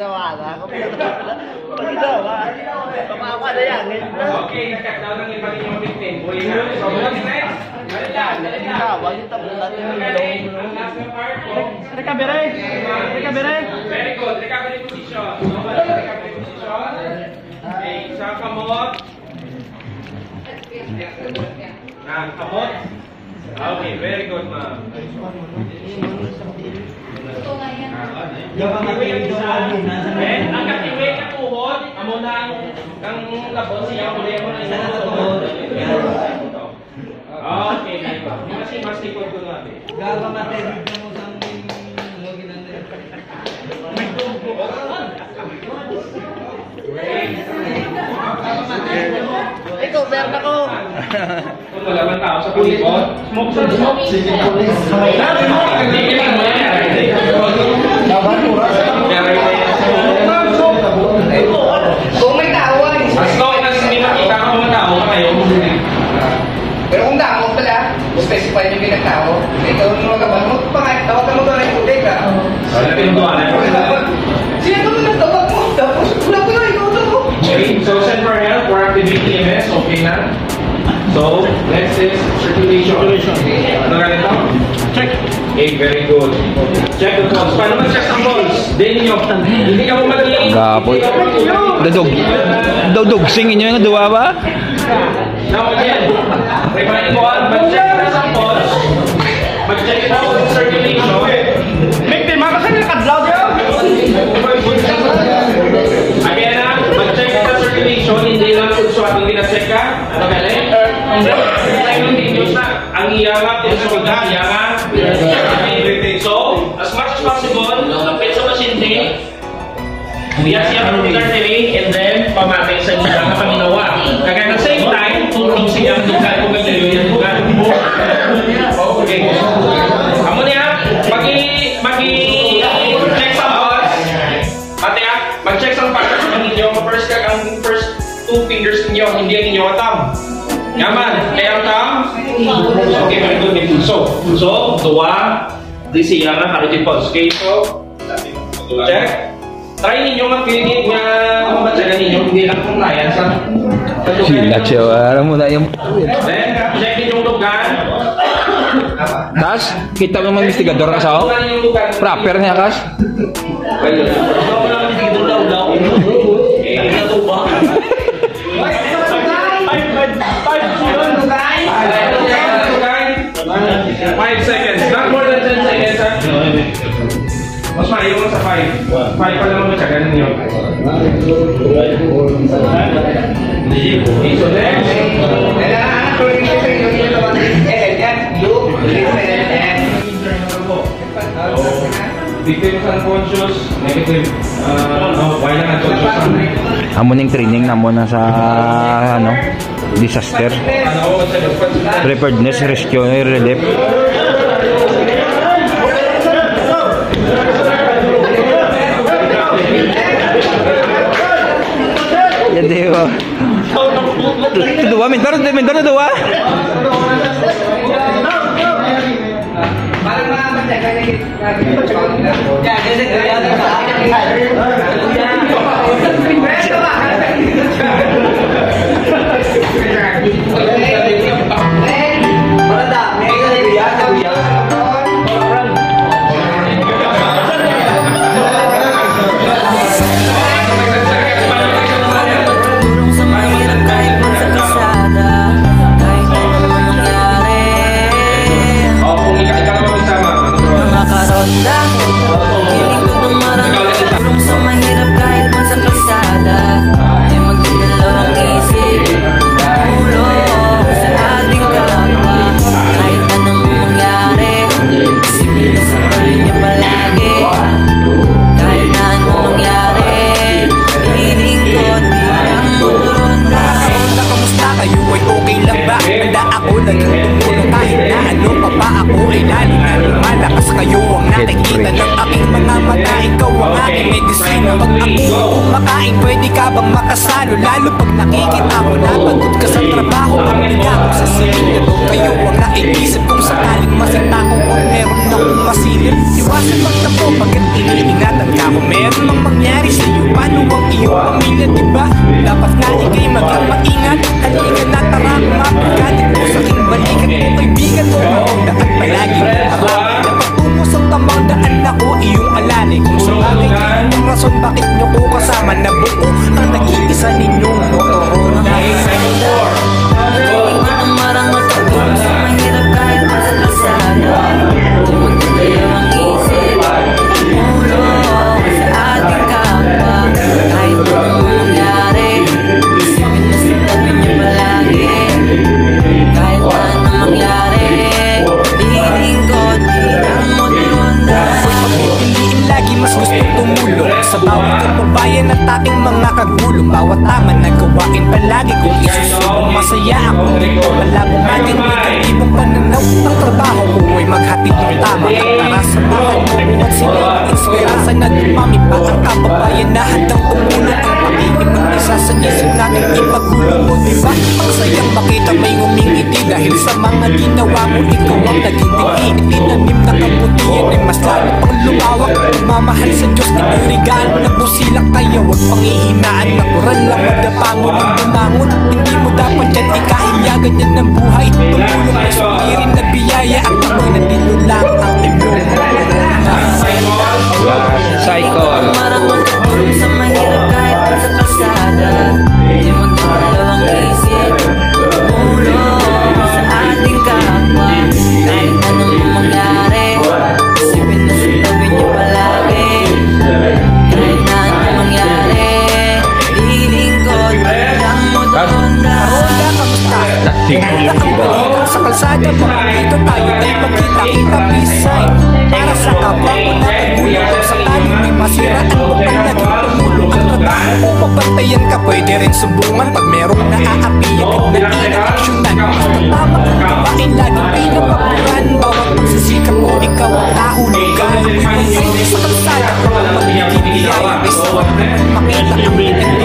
ginawa na. Kung ginawa, pamama na yan. Okay, down ng iba ninyong victim. Buhay na. So, next. Ginawa, yung tapos natin yung po. Recovery! Recovery! Very good. Recovery position. Recovery position. Okay, sa kamot. Ah, kamot. Okay, very good, ma'am. Eh, ang katiwi ka tuhod, amo na ang ang labot siya uli mo na inutuhod. Okay, di ba? Mas mas likod ko natin. Ikaw, meron ako. Kung malaman tao sa pulikot, smoke sa smoke. Sige, police. Hindi lang mo yan. EMS, okay na? So, next is circulation. Ano ganito? Check! Okay, very good. Check the pulse. Paano mag-check ang pulse? Din ninyo. Hindi ka mo magiging... Gapoy. Dadog. Dudog. Singin nyo yung duwa ba? Now again, remind mo ang mag-check na sa pulse. Mag-check mo ang circulation. Lang kung suwatong gina-check ka. Ano galing? Tayo continuous na. Ang iyanga, tinusunod iyanga. So, as much as possible, kapit sa pasyente, Biya siya ang artery and then pamatay sa mga kemudian di Jawa Tam nyaman? Leher tam oke berikut di pulso. Pulso tua di siapa harus dipos oke so cek. Try ninyo magpili na kumbatsa na ninyo hindi lang kung kaya sa Sila siya, kamu mo Kas, kita memang mga investigador kas kas? 5 seconds. Not more than 10 seconds, ha? Mas maayo mo sa 5. 5 pa lang mo tsaka ninyo. So next. Kailangan ko rin sa inyo yung naman. LLF, loop, LLF. Victims unconscious, negative. Uh, oh, why lang unconscious? Amo ning training na mo na sa ano? Disaster sa preparedness rescue relief Ya dewa. Dua mentor, mentor dua. Parang mga matyagan yung... Yan, Pag kumakain pwede ka bang makasalo? Lalo pag nakikita mo na pagod ka sa trabaho Pag ako sa silid na to kayo ang naiisip Kung sakaling masita ko kung meron akong masilip. Iwasan magtampo Sa bawat kapabayan at ating mga kagulong. Bawat tama na gawain palagi kong isusulong Masaya ako dito malabo ating Ibang pananaw ang trabaho ko. Ay maghatid ng tama At para sa buhay ko at sila inspirasyon na dumami pa Ang kababayan na handang tumulong Ang pag-ibig ng isa sa isip natin ipagulong mo Diba? Ang sayang makita may umingiti Dahil sa mga ginawa mo ikaw ang naging tiki Itinanim na kabutihan ay mas lalo pang lumawak. Mamahal sa Diyos di ko regalo na busilak tayo. Huwag pang na kural lang magdapangon ng bumangon Hindi mo dapat yan ikahiya ganyan ng buhay. Tumulong ay sumirin na biyaya At ako'y nandito lang ang inyong Cycle. Marang sa mahirap kahit sa kalsada Di magdadalawang isip Tumulong sa ating kapwa Kahit anong mangyari Isipin na sa tabi niyo palagi Kahit na anong mangyari Lilingkod lang mo doon Hola, kamusta? Nakapalitan sa kalsada mo Dito tayo tayo magkita-kita Peace sign Para sa kapwa ko na masiraan mo pag nagtutulungan Trabaho mo papatayan ka, pwede rin sumbungan. Pag merong naaapiyan at nagkinaksyonan Tama kung gawain, laging pinapapuran Bawat pagsisikap mo, ikaw ang nahulugan Masaya sa kalsada, kapag magiging biyaya May sawag na makita ang pinig